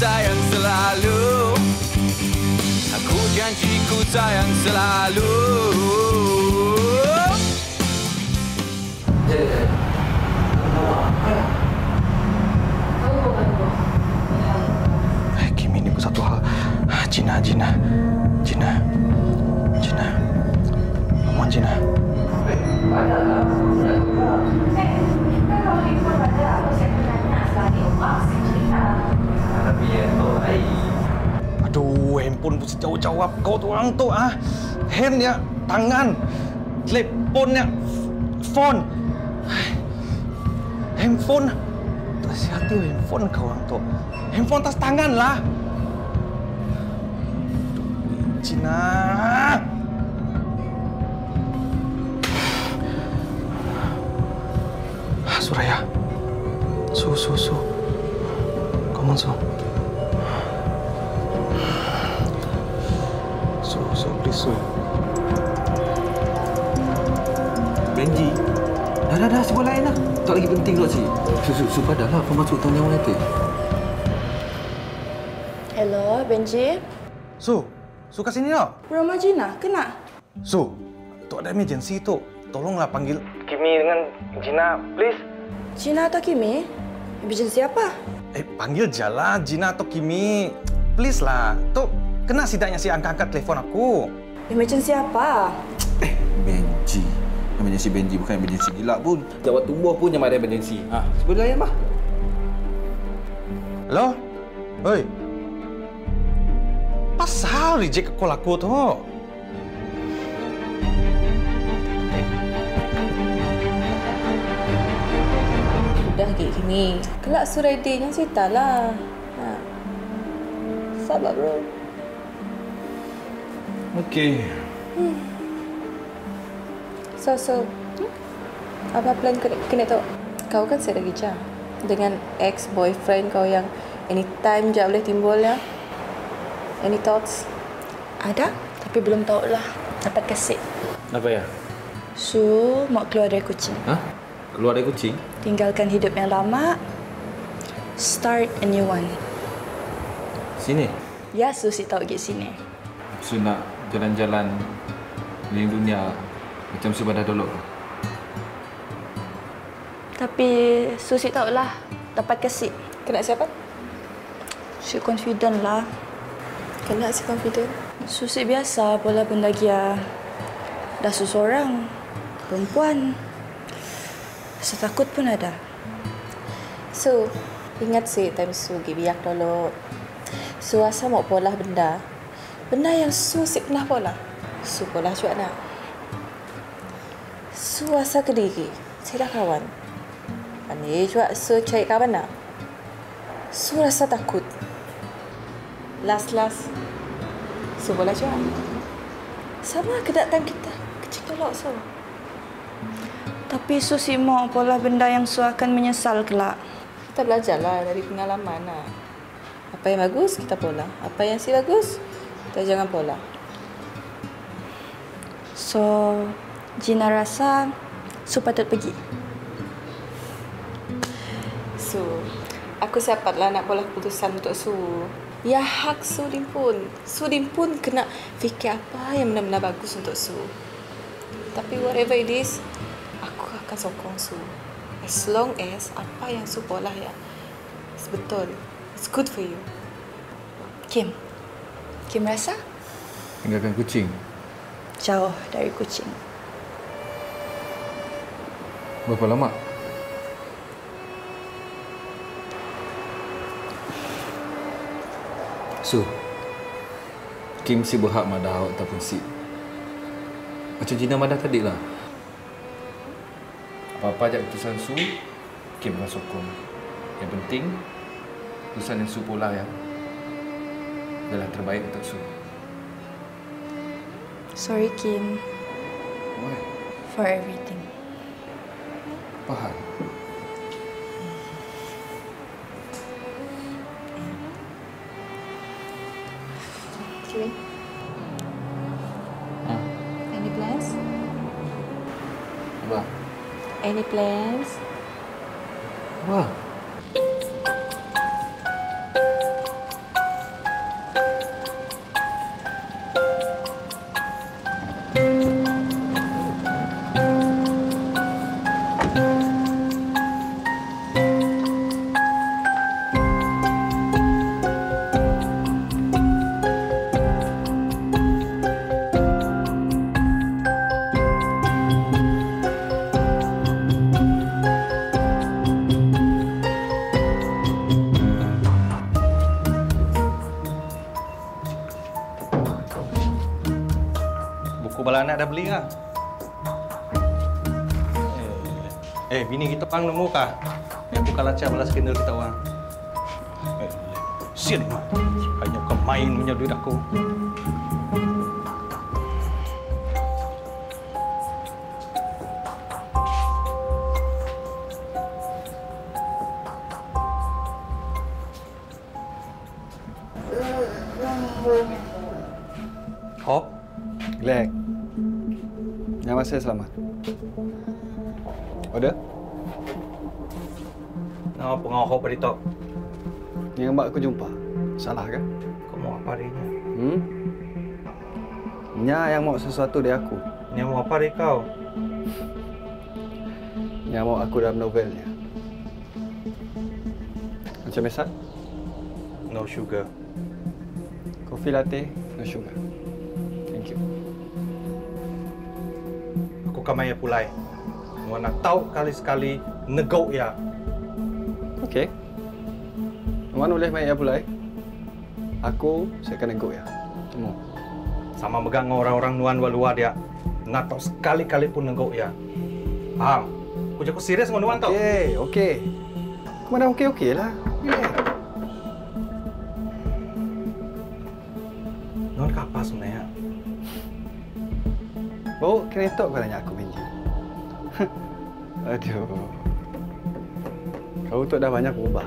sayang selalu Aku janji ku sayang selalu Eh, Kim ini pun satu hal. Jina, Jina. Jina. Jina. Mohon Jina. Aduh, handphone pun sejauh jawab kau orang tu ah. Hand ya, tangan. Telepon ya, phone. Handphone. Tas hati handphone kau orang tu. Handphone tas tangan lah. Cina. Suraya. Su, su, su. Come on, su. Su, su. Benji. Dah, dah, dah. Sebuah lain lah. Tak lagi penting tu, Cik. Su, su, su, padahal apa masuk tahun yang mana Hello, Benji. Su, su kat sini tau. Rumah Gina, kena? Su, tu ada emergency tu. Tolonglah panggil Kimi dengan Gina, please. Gina atau Kimi? Emergency apa? Eh, panggil je lah Gina atau Kimi. Please lah. Tu, kena sidaknya si angkat-angkat telefon aku. Emergency apa? Eh, Benji. Emergency Benji bukan emergency gila pun. Jawab tumbuh pun yang ada emergency. Ah, sebuah lain mah. Hello? Hoi. Pasal reject call aku tu? Sudah Kik Kimi. Kelak su ready yang cerita lah. Ha. Sabar bro. Okey. So, so. Hmm? Apa plan kena, kena tahu? Kau kan saya lagi jam. Dengan ex-boyfriend kau yang anytime je boleh timbul ya. Any thoughts? Ada, tapi belum tahu lah. Dapat kasih. Apa ya? Su mau keluar dari kucing. Ha? Keluar dari kucing? Tinggalkan hidup yang lama. Start a new one. Sini. Ya, Su si tahu pergi sini. Su nak jalan-jalan keliling dunia macam Su pada dulu. Tapi Su si tahu lah. Dapat kasih. Kena siapa? Si confident lah. Kena si confident. Susi biasa pola pendagia. Dah seseorang. Perempuan. Rasa takut pun ada. So, ingat sih time Su pergi biak dulu. Su asa mau pola benda. Benda yang Su si pernah pola. Su pola juga nak. Su asa ke diri. Saya dah kawan. Ani juga Su cari kawan nak. Su rasa takut. Last last. Su pola juga. Sama kedatang kita. Kecil tolak so. Tapi Susi mau pola benda yang Su akan menyesal kelak. Kita belajarlah dari pengalaman lah. Apa yang bagus, kita pola. Apa yang si bagus, kita jangan pola. So, Gina rasa Su patut pergi. Su, aku siapatlah nak pola keputusan untuk Su. Ya hak Su Dim pun. Su Dim pun kena fikir apa yang benar-benar bagus untuk Su. Tapi whatever it is, aku akan sokong Su. As long as apa yang Su pola ya, betul. It's good for you. Kim. Kim rasa Tinggalkan kucing. jauh dari kucing. Berapa lama? Su, Kim si berhak madah awak ataupun si. Macam Gina madah tadi lah. Apa-apa ajak keputusan Su, Kim akan sokong. Yang penting, keputusan yang Su pula ya adalah terbaik untuk Su. Sorry Kim Why? for everything. Apa hal? Kim, Ha? any plans? Apa? Any plans? Beli lah. Eh, eh bini kita pang nemu kah? Yang buka lacak balas skandal kita orang. Eh, sian. Hanya kau main punya duit aku. Nyawa saya selamat. Order? nama pengawal Hop tadi tok. Yang mak aku jumpa. Salah kan? Kau mau apa dia? Hmm? Nya yang mau sesuatu dari aku. Ni mau apa dia kau? Nya mau aku dalam novelnya. Macam biasa? No sugar. Coffee latte, no sugar. Kamaya pulai. Nak tahu kali sekali negau ya. Okey. Wan boleh main ya pulai? Aku saya akan nego ya. Temu. Sama megang orang-orang nuan luar dia. Nak tahu sekali-kali pun negau ya. Faham? Aku jago serius dengan nuan tau. Okey, okey. Mana okey-okey lah. Relax. Nuan apa sebenarnya? Bawa kereta kau tanya aku. Aduh. Kau tu dah banyak berubah.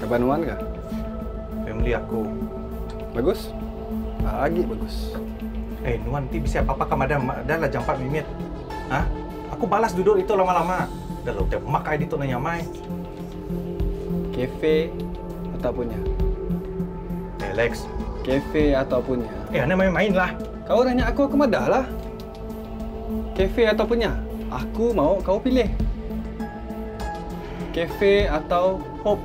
Kabar Nuan ke? Family aku. Bagus? Lagi bagus. Eh, Nuan nanti bisa apa-apa kamu ada dah lah jam 4 minit. Hah? Aku balas duduk itu lama-lama. Dah lo tiap makai di tu nanya mai. Kafe ataupun ya. Eh, Lex. Kafe ataupun ya. Eh, anda main-main lah. Kau tanya aku, aku madah lah. Kafe ataupun ya. Aku mau kau pilih. Kafe atau Hope.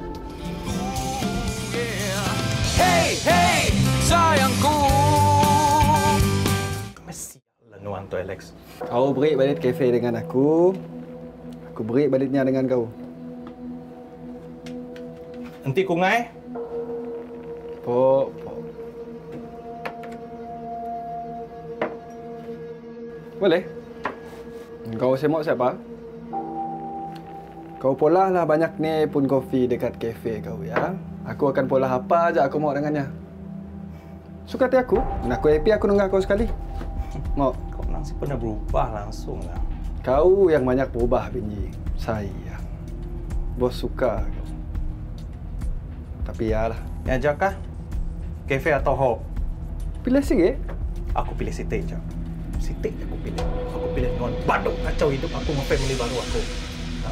Hey, hey, sayangku Mesti lah Nuan tu, Alex. Kau break balik kafe dengan aku. Aku break baliknya dengan kau. Nanti ku ngai. Pok, Boleh. Kau semok siapa? Kau polah lah banyak ni pun kopi dekat kafe kau ya. Aku akan polah apa aja aku mau dengannya. Suka hati aku. Dan aku happy aku dengar kau sekali. Mau. Kau langsung pernah berubah langsung lah. Kau yang banyak berubah, Benji. Saya. Bos suka kau. Tapi ya lah. Yang ajak kah? Cafe atau hop? Pilih sikit. Aku pilih Siti je. Siti aku pilih. Aku pilih Nuan baduk kacau hidup aku dengan family baru aku. Ha?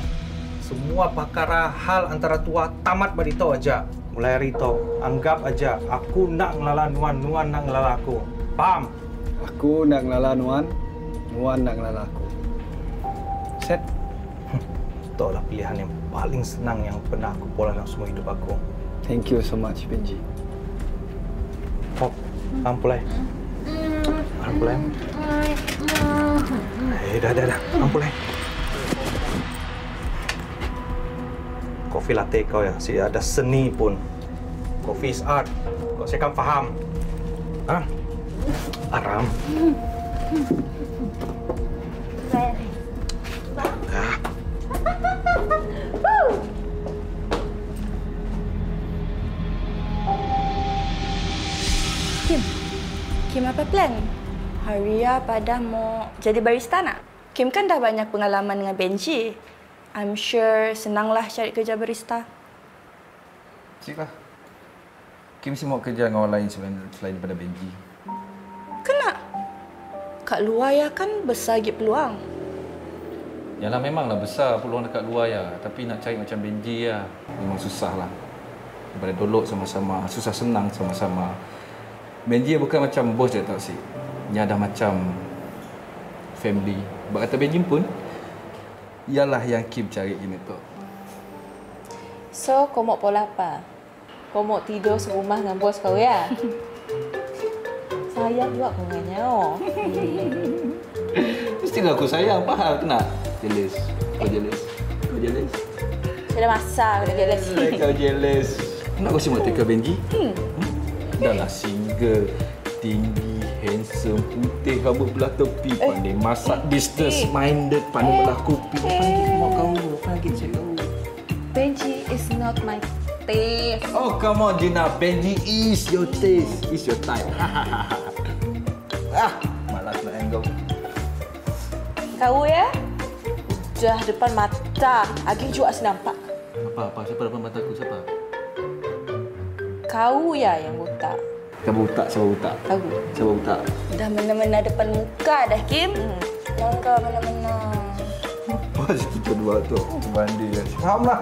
Semua pakara hal antara tua tamat badito aja. Mulai hari itu, anggap aja aku nak ngelala Nuan, Nuan nak ngelala aku. Paham? Aku nak ngelala Nuan. Nuan nak ngelala aku. Set. Itulah pilihan yang paling senang yang pernah aku pola dalam semua hidup aku. Thank you so much, Benji. Hop, ampulai. Ampulai. Eh, dah, dah, dah. Ampulai. Kopi latte kau ya, si ada seni pun. Coffee is art. Kau saya kan faham. Hah? Aram. Kim, Kim apa plan? Haria pada mau jadi barista nak? Kim kan dah banyak pengalaman dengan Benji. I'm sure senanglah cari kerja barista. Cik lah. Kim mesti mau kerja dengan orang lain selain, selain daripada Benji. Kena. Kat luar ya kan besar lagi peluang. Yalah memanglah besar peluang dekat luar ya. Tapi nak cari macam Benji ya. Memang susah lah. Daripada dolok sama-sama. Susah senang sama-sama. Benji bukan macam bos je tak sih. Dia dah macam family. Sebab kata Benji pun, ialah yang Kim cari ini tu. So, kau mau pola apa? Kau mau tidur serumah dengan bos kau ya? Sayang juga kau. Oh. Mestilah aku sayang, faham tu nak? Jealous. Kau jealous. Kau jealous. Saya dah masak, dah jealous. Kau jealous. Nak kau semua teka Benji? Hmm. Dah lah single Tinggi, handsome, putih, rambut belah tepi Pandai masak, business minded Pandai belah kopi Panggil mak kau, panggil cik kau Benji is not my taste. Oh come on Gina, Benji is your taste, is your type. ah, malas nak angle. Kau ya? Udah depan mata. Agi juga nampak. Apa apa siapa depan mata aku siapa? Kau ya yang buta. Siapa buta? Siapa buta? Kau. Siapa buta? Dah mana-mana depan muka dah, Kim. Langkah mana-mana. Pas kita dua tu. Bandi kan. Faham lah.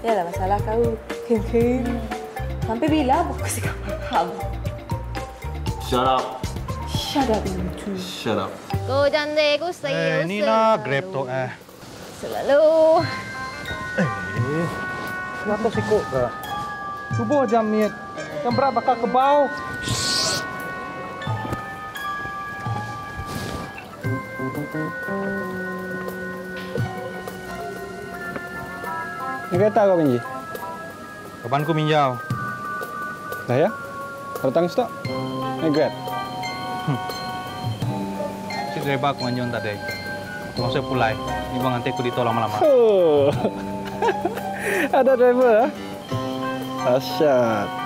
Ya lah masalah kau. Kim Kim. Sampai bila aku sih kau faham? Shut up. Shut up you Shut up. Cô cantik, cô siêu Eh, ni nak grab tu eh. Selalu Kenapa sikut ke? Cuba jam ni. Yang berat bakal kebau. Ni kereta kau Benji? Kapan ku minjau? Dah ya? Datang stok? Ni Grab. Si driver aku nganjung tadi. Mau saya pulai. Ibu nanti aku ditolak lama-lama. Oh. Ada driver ah. Asyat.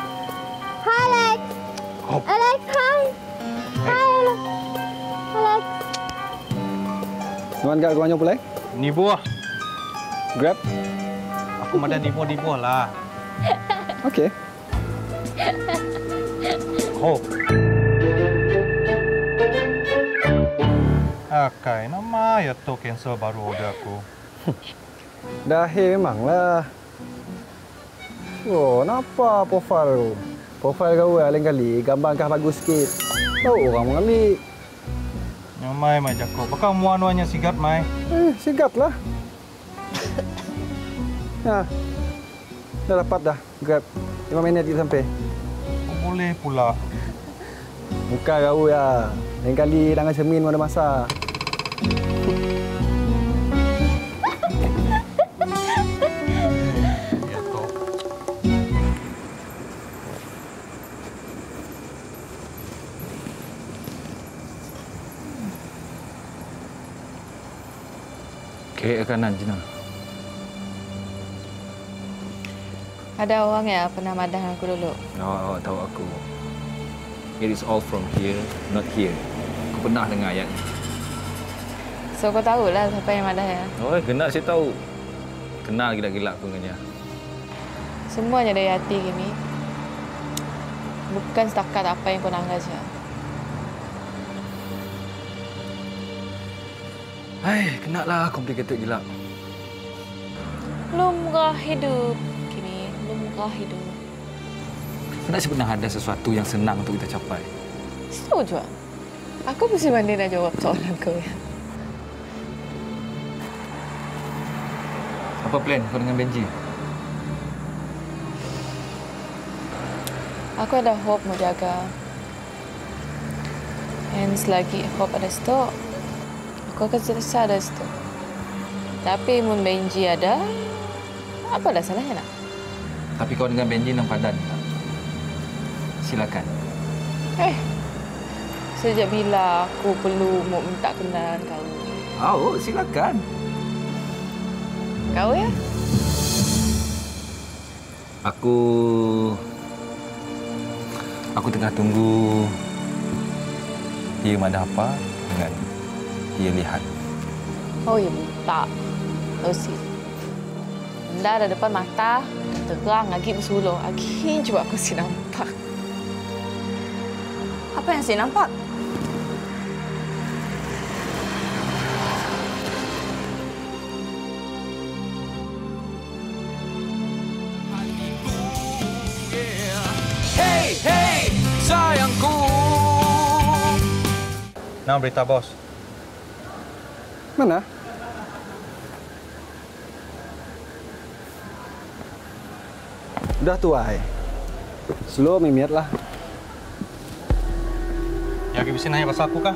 Tuan kat kau nyok pulai? Ni buah. Grab. Aku madan di buah lah. Okey. Oh. Akai, nama ya tu cancel baru order aku. Dah he memanglah. Oh, kenapa profil tu? Profil kau lain kali gambar kau bagus sikit. Tahu orang mengambil. Yang mai jako. Bakal muan-muannya sigat mai. Eh, sigap lah. Ha. Dah dapat dah. Grab. 5 minit kita sampai. Oh, boleh pula. Muka kau ya. Lain kali tangan cermin pun ada masa. Kiri ke kanan Gina. Ada orang ya pernah madah aku dulu. Awak, awak tahu aku. It is all from here, not here. Aku pernah dengar ayat ni. So kau tahulah siapa yang madah ya. Oh, kena saya tahu. Kenal gila-gila aku dengan dia. Semuanya dari hati Kimi. Bukan setakat apa yang kau nangga saja. Hai, kena lah complicated gila. Lumrah hidup Kimi. Lumrah hidup. Kena sebenarnya ada sesuatu yang senang untuk kita capai. Setuju. Aku mesti mandi nak jawab soalan kau ya. Apa plan kau dengan Benji? Aku ada hope mau jaga. And selagi hope ada stok, aku akan selesai ada stok. Tapi mun Benji ada, apa dah salahnya nak? Tapi kau dengan Benji nang padan. Silakan. Eh, sejak bila aku perlu mau minta kenalan kau? Oh, silakan. Kau ya? Aku Aku tengah tunggu dia mana apa dengan dia lihat. Oh ya buta. Tahu sih. Benda ada depan mata, terang lagi bersuluh. Lagi juga aku si nampak. Apa yang saya nampak? Hey, hey, sayangku Nah, berita bos. Mana? Dah tuai. Slow mimiat lah. Ya, kita bisa nanya pasal aku kah?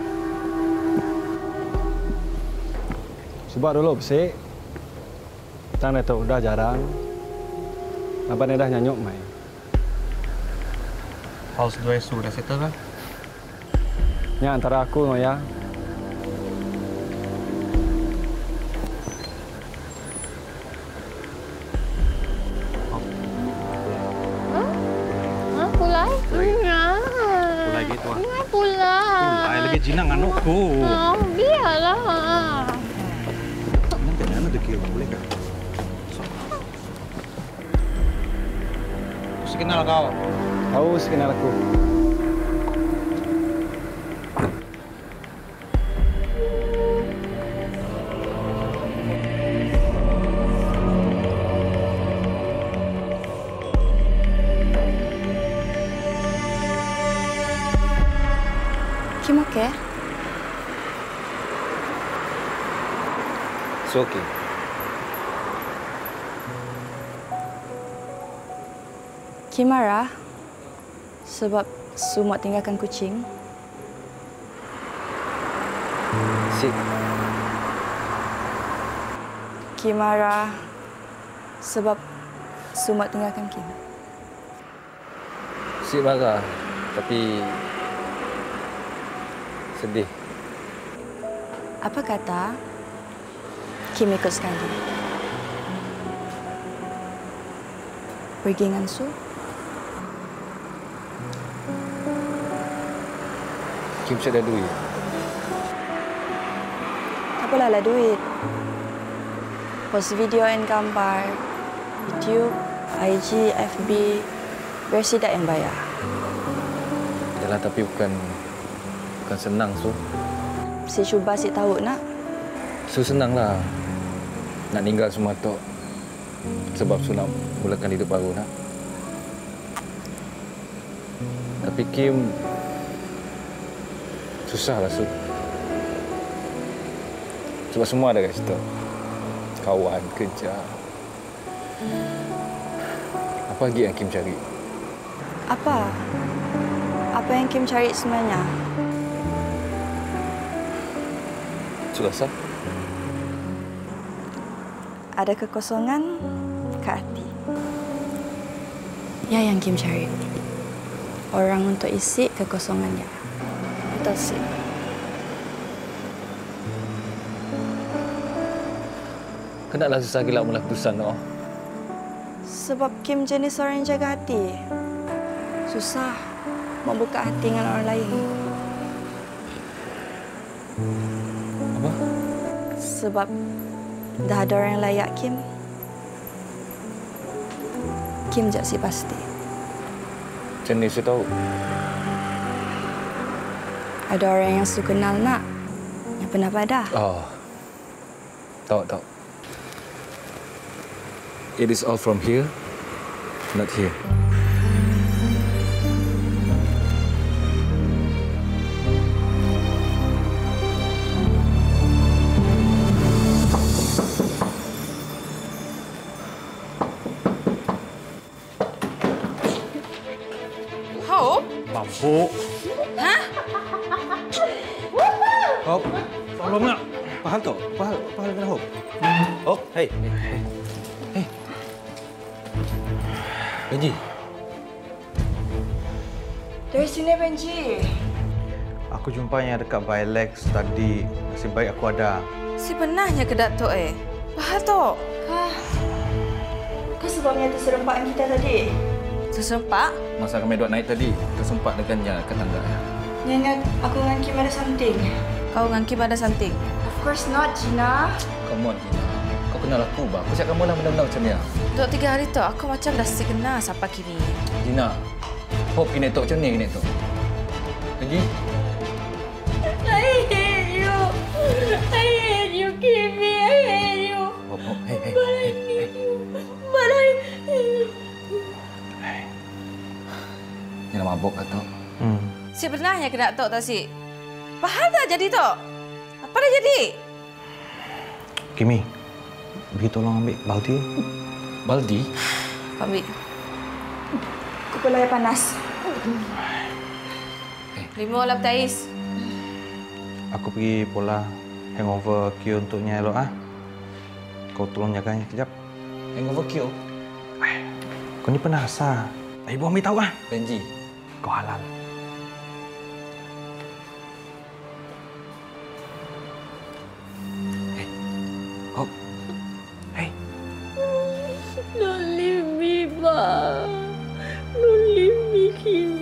Sebab dulu bersih. Tang tahu dah jarang. Apa dah nyanyuk mai. House dua su dah settle kan? Ni antara aku dengan Ya. Oh, biarlah. Nanti mana ada kira boleh kan? Mesti kenal kau. Tahu sekenal aku. It's okay. Kim marah sebab Sumot tinggalkan kucing. Sip. Kim marah sebab Sumot tinggalkan Kim. Sip marah. Tapi... Sedih. Apa kata Kim ikut sekali? Pergi dengan Su? Kim saya ada duit. Apalah lah duit. Post video dan gambar. YouTube, IG, FB. Biar sidak yang bayar. Yalah tapi bukan... Bukan senang, Su. Si cuba si tahu nak. Su senang lah. Nak tinggal semua tu. Sebab Su nak mulakan hidup baru nak. Tapi Kim... Susah lah, Su. Sebab semua ada kat situ. Kawan, kerja. Apa lagi yang Kim cari? Apa? Apa yang Kim cari sebenarnya? Su rasa? Ada kekosongan ke hati. Ya yang Kim cari. Orang untuk isi kekosongannya. Betul sih. Kenapa susah gila mula keputusan tu? Sebab Kim jenis orang yang jaga hati. Susah membuka hati dengan orang lain. Apa? Sebab dah ada orang yang layak Kim. Kim jak si pasti. Macam ni saya tahu. Ada orang yang su kenal nak. Yang pernah pada. Oh. Tahu, tahu. It is all from here, not here. Mampu. Hah? Hop. Tolong nak. Apa hal tu? Apa hal? Apa hal kena Hop? Hop, hey. Benji, Dari sini Benji. Aku jumpanya dekat Vilex tadi. Nasib baik aku ada. Si benarnya ke Datuk eh? Bahal tu. Kah? Kau sebabnya terserempak kita tadi. Tersempak? masa kami duduk naik tadi, tersempat dengan yang kat tangga. Nyanyi aku dengan Kim ada something. Kau dengan Kim ada something? Of course not, Gina. Come on, Gina. Kau kenal aku, bah. Aku cakap kamu lah benda-benda macam ni. ah. Duk tiga hari tu, aku macam dah signal siapa kini. Gina, Hope kini tok macam ni kini tok. Benji, I hate you. I hate you, Kimmy. I hate you. Hey, hey, hey, hey. But Nak mabuk kata. Hmm. Si benarnya ke Datuk tu si? Bahal tak jadi tu? Apa dah jadi? Kimi, pergi tolong ambil balti. Baldi? Kau ambil. Kepala yang panas. Lima olah Tais. Aku pergi pola hangover Q untuknya elok ah. Kau tolong jaganya kejap. Hangover kill? Kau ni pernah rasa. Ibu ambil tahu ah. Benji, quá Hey. Hope Hey. Don't leave me, Bob Don't leave me here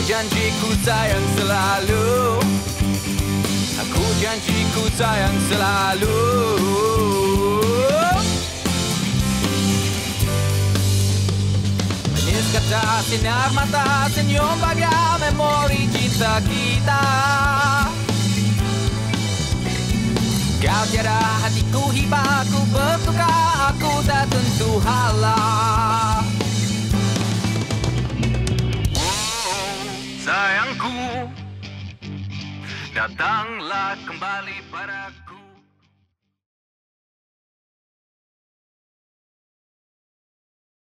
Aku janji ku sayang selalu. Aku janji ku sayang selalu. Manis kata sinar mata senyum bagai memori cinta kita. Kau tiada hatiku hibaku bertukar aku tak tentu halah Sayangku. Datanglah kembali padaku